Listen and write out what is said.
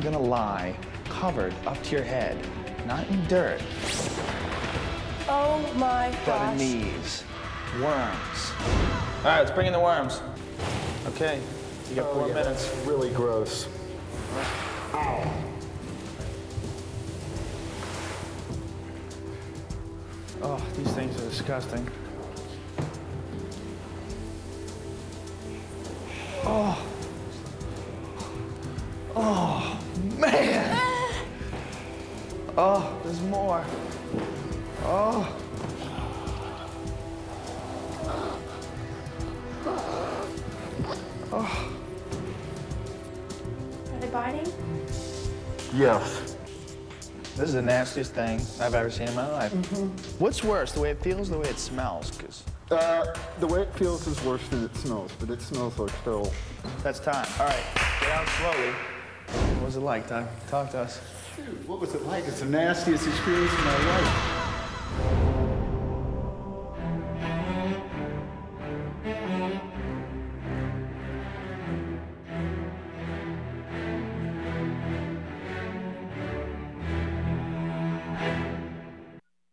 fly covered up to your head, not in dirt, Oh my but in these worms. All right, let's bring in the worms. Okay, you got oh, four Oh, yeah, minutes. that's really gross. Oh, these things are disgusting. Oh. Man. Oh, there's more. Oh. Oh. Are they biting? Yes. This is the nastiest thing I've ever seen in my life. What's worse, the way it feels, or the way it smells? Because Uh, the way it feels is worse than it smells, but it smells like fill. that's time. All right, get out slowly. What was it like, Talk to us. Dude, what was it like? It's the nastiest experience of my life.